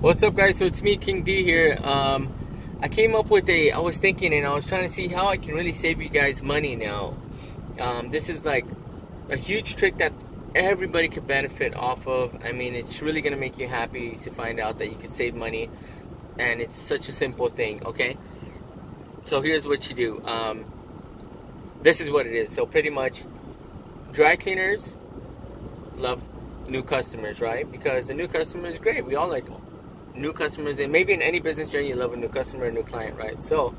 What's up, guys? So it's me, King D here. Um, I came up with a. I was thinking, and I was trying to see how I can really save you guys money now. Um, this is like a huge trick that everybody could benefit off of. I mean, it's really gonna make you happy to find out that you could save money, and it's such a simple thing. Okay. So here's what you do. Um, this is what it is. So pretty much, dry cleaners love new customers, right? Because the new customer is great. We all like new customers, and maybe in any business journey, you love a new customer, a new client, right? So,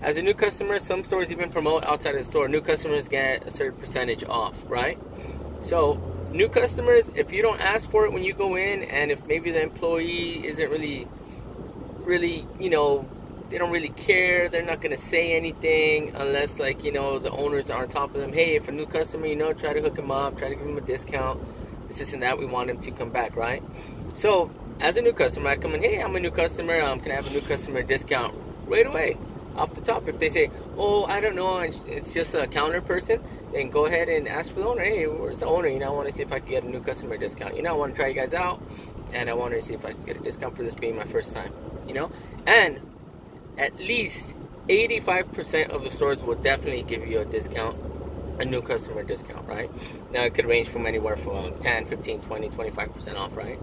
as a new customer, some stores even promote outside of the store. New customers get a certain percentage off, right? So, new customers, if you don't ask for it when you go in, and if maybe the employee isn't really, really, you know, they don't really care. They're not gonna say anything unless, like, you know, the owners are on top of them. Hey, if a new customer, you know, try to hook them up, try to give them a discount. This, isn't that. We want them to come back, right? So as a new customer, I come in, hey, I'm a new customer. Um, can I have a new customer discount right away off the top? If they say, oh, I don't know, it's just a counter person, then go ahead and ask for the owner. Hey, where's the owner? You know, I want to see if I can get a new customer discount. You know, I want to try you guys out, and I want to see if I can get a discount for this being my first time. You know, and at least 85% of the stores will definitely give you a discount a new customer discount, right? Now it could range from anywhere from 10, 15, 20, 25% off, right?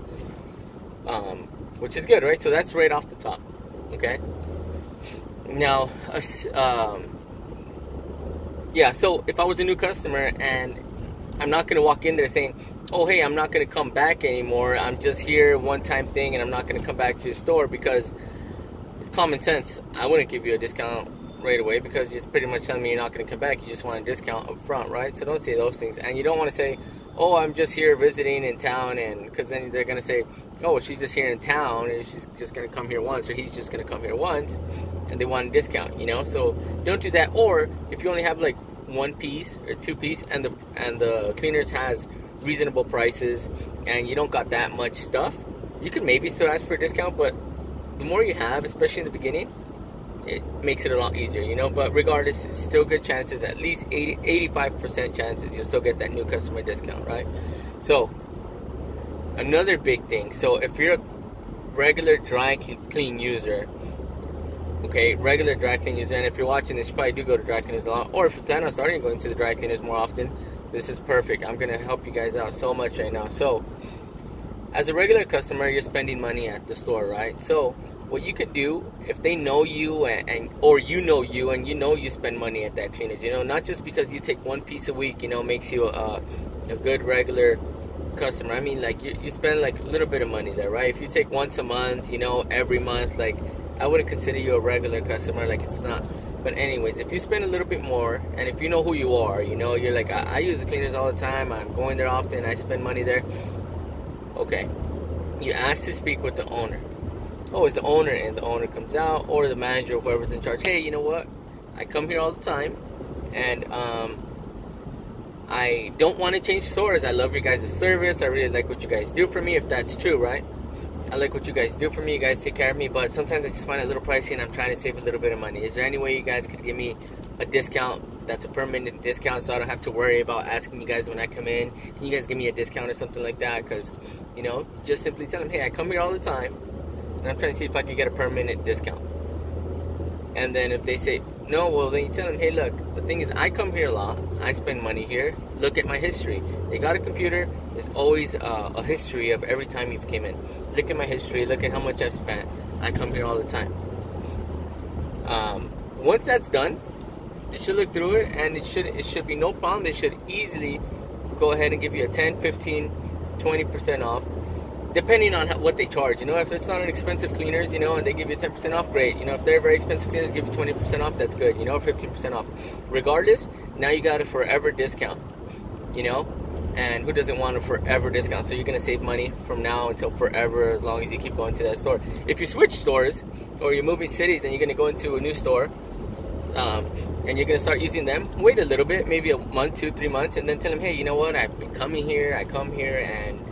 Um, which is good, right? So that's right off the top, okay? Now, um, yeah, so if I was a new customer and I'm not to walk in there saying, oh, hey, I'm not to come back anymore. I'm just here one time thing and I'm not to come back to your store because it's common sense. I wouldn't give you a discount right away because you're pretty much telling me you're not going to come back. You just want a discount up front, right? So don't say those things. And you don't want to say, oh, I'm just here visiting in town, and because then they're gonna say, oh, she's just here in town, and she's just gonna come here once, or he's just gonna come here once, and they want a discount, you know. So don't do that. Or if you only have like one piece or two piece, and the and the cleaners has reasonable prices, and you don't got that much stuff, you could maybe still ask for a discount, but the more you have, especially in the beginning, it makes it a lot easier, you know. But regardless, it's still good chances, at least 80, 85% chances you'll still get that new customer discount, right? So, another big thing. So, if you're a regular dry clean user, okay, regular dry clean user, and if you're watching this, you probably do go to dry cleaners a lot, or if you plan on starting going to the dry cleaners more often, this is perfect. I'm gonna help you guys out so much right now. So, as a regular customer, you're spending money at the store, right? So, what you could do if they know you and, and, or you know you and you know you spend money at that cleaners you know not just because you take one piece a week you know makes you a, a good regular customer. I mean like you, you spend like a little bit of money there right? If you take once a month you know every month like i wouldn't consider you a regular customer like it's not. But anyways if you spend a little bit more and if you know who you are you know you're like I, I use the cleaners all the time i'm going there often i spend money there. Okay you ask to speak with the owner oh, it's the owner, and the owner comes out, or the manager, or whoever's in charge. Hey, you know what? I come here all the time, and um, I don't want to change stores. I love your guys' service. I really like what you guys do for me. If that's true, right? I like what you guys do for me. You guys take care of me, but sometimes I just find it a little pricey, and I'm trying to save a little bit of money. Is there any way you guys could give me a discount that's a permanent discount, so I don't have to worry about asking you guys when I come in? Can you guys give me a discount or something like that? Because you know, just simply tell them, hey, I come here all the time and I'm trying to see if I can get a permanent discount. And then if they say no, well then you tell them, hey, look, the thing is, I come here a lot. I spend money here. Look at my history. They got a computer. There's always uh, a history of every time you've came in. Look at my history. Look at how much I've spent. I come here all the time. Um, once that's done, you should look through it, and it should it should be no problem. They should easily go ahead and give you a 10, 15, 20 percent off depending on how, what they charge. You know, if it's not an expensive cleaners, you know, and they give you 10% off, great. You know, if they're very expensive cleaners, give you 20% off, that's good. You know, 15% off. Regardless, now you got a forever discount. You know, and who doesn't want a forever discount? So you're gonna save money from now until forever, as long as you keep going to that store. If you switch stores or you're moving cities and you're gonna go into a new store. Um, and you're gonna start using them. Wait a little bit, maybe a month, two, three months, and then tell them, hey, you know what? I've been coming here. I come here, and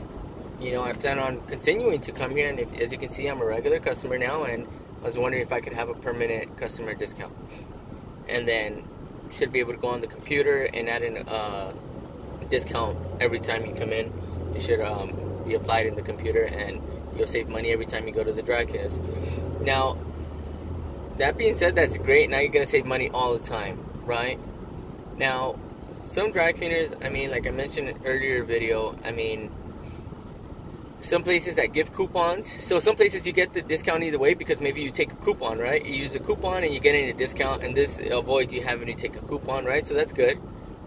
you know, I plan on continuing to come here, and if, as you can see, I'm a regular customer now, and I was wondering if I could have a permanent customer discount. And then should be able to go on the computer and add in a uh, discount every time you come in. It should um, be applied in the computer, and you'll save money every time you go to the dry cleaners. Now, that being said, that's great. Now you're gonna save money all the time, right? Now, some dry cleaners, I mean, like I mentioned in earlier video, I mean, some places that give coupons. So some places you get the discount either way because maybe you take a coupon, right? You use a coupon and you get in a discount, and this avoids you having to take a coupon, right? So that's good.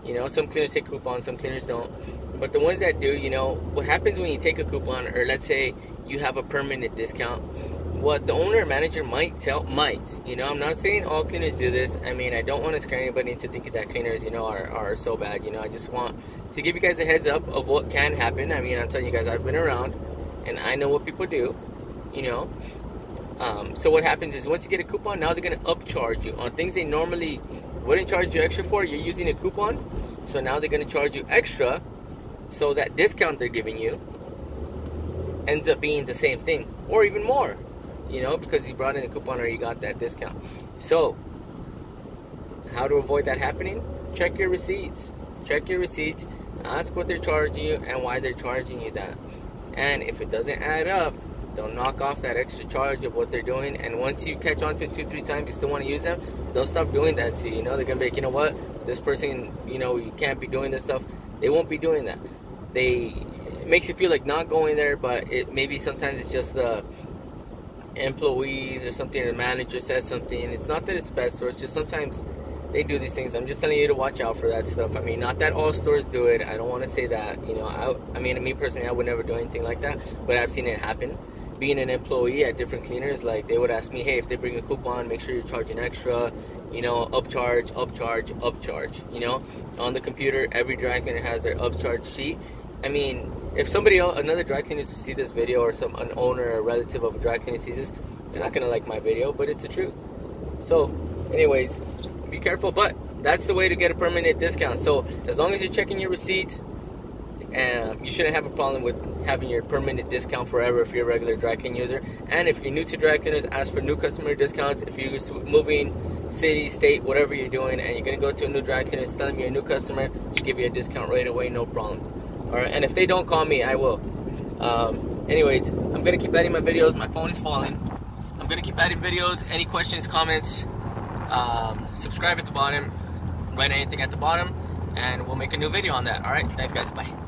You know, some cleaners take coupons, some cleaners don't. But the ones that do, you know, what happens when you take a coupon, or let's say you have a permanent discount, what the owner manager might tell might you know i'm not saying all cleaners do this. I mean i don't want to scare anybody into thinking that cleaners you know are, are so bad you know i just want to give you guys a heads up of what can happen. I mean i'm telling you guys i've been around and i know what people do you know. Um, so what happens is once you get a coupon now they're going to upcharge you on things they normally wouldn't charge you extra for. You're using a coupon so now they're going to charge you extra so that discount they're giving you ends up being the same thing or even more you know, because you brought in a coupon or you got that discount. So, how to avoid that happening? Check your receipts. Check your receipts. Ask what they're charging you and why they're charging you that. And if it doesn't add up, they'll knock off that extra charge of what they're doing. And once you catch on to it two, three times, you still want to use them, they'll stop doing that to you. You know, they're gonna be like, you know what, this person, you know, you can't be doing this stuff. They won't be doing that. They it makes you feel like not going there, but it maybe sometimes it's just the employees or something, the manager says something. It's not that it's bad stores, just sometimes they do these things. I'm just telling you to watch out for that stuff. I mean, not that all stores do it. I don't want to say that. You know, I, I mean, me personally, I would never do anything like that, but I've seen it happen. Being an employee at different cleaners, like they would ask me, hey, if they bring a coupon, make sure you're charging extra. You know, upcharge, upcharge, upcharge. You know, on the computer, every dry cleaner has their upcharge sheet. I mean, if somebody else, another dry cleaner to see this video or some an owner or relative of a dry cleaner sees this, they're not gonna like my video, but it's the truth. So, anyways, be careful. But that's the way to get a permanent discount. So as long as you're checking your receipts, and you shouldn't have a problem with having your permanent discount forever if you're a regular dry clean user. And if you're new to dry cleaners, ask for new customer discounts. If you're moving city, state, whatever you're doing, and you're gonna go to a new dry cleaner, tell them you're a new customer, to give you a discount right away, no problem. All right, and if they don't call me, I will. Um, anyways, I'm gonna keep adding my videos. My phone is falling. I'm gonna keep adding videos. Any questions, comments, um, subscribe at the bottom, write anything at the bottom, and we'll make a new video on that. All right, thanks guys. Bye.